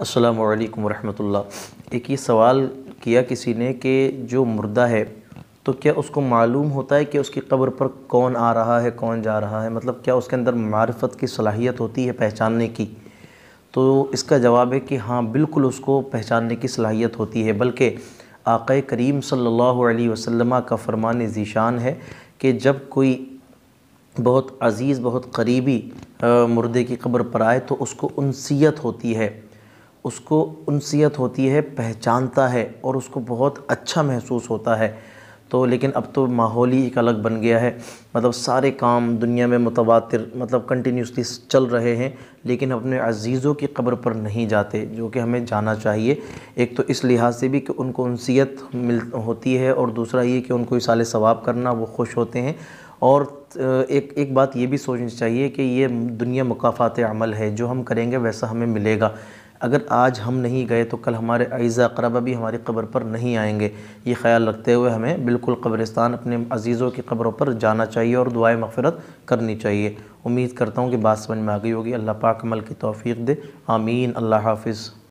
السلام علیکم ورحمۃ اللہ۔ ایک یہ سوال کیا کسی نے کہ جو مردہ ہے تو کیا اس کو معلوم ہوتا ہے کہ اس کی قبر پر کون آ رہا ہے، کون جا رہا ہے؟ مطلب کیا اس کے اندر معرفت کی صلاحیت ہوتی ہے پہچاننے کی؟ تو اس کا جواب ہے کہ ہاں بالکل اس کو پہچاننے کی صلاحیت ہوتی ہے۔ بلکہ آقا کریم صلی اللہ علیہ وسلم کا فرمان ذیشان ہے کہ جب کوئی بہت عزیز، بہت قریبی مردے کی قبر پر آئے تو اس کو انسیت ہوتی ہے۔ اس کو انسیت ہوتی ہے، پہچانتا ہے اور اس کو بہت اچھا محسوس ہوتا ہے۔ تو لیکن اب تو ماحول ہی ایک الگ بن گیا ہے۔ مطلب سارے کام دنیا میں متواتر مطلب کنٹینیوسلی چل رہے ہیں، لیکن اپنے عزیزوں کی قبر پر نہیں جاتے، جو کہ ہمیں جانا چاہیے۔ ایک تو اس لحاظ سے بھی کہ ان کو انسیت مل ہوتی ہے اور دوسرا یہ کہ ان کو اصال ثواب کرنا، وہ خوش ہوتے ہیں۔ اور ایک ایک بات یہ بھی سوچنی چاہیے کہ یہ دنیا مقافات عمل ہے، جو ہم کریں گے ویسا ہمیں ملے گا۔ اگر آج ہم نہیں گئے تو کل ہمارے عیزہ قربہ بھی ہماری قبر پر نہیں آئیں گے۔ یہ خیال رکھتے ہوئے ہمیں بالکل قبرستان اپنے عزیزوں کی قبروں پر جانا چاہیے اور دعائیں مغفرت کرنی چاہیے۔ امید کرتا ہوں کہ بات سمجھ میں آ گئی ہوگی۔ اللہ پاک عمل کی توفیق دے۔ آمین۔ اللہ حافظ۔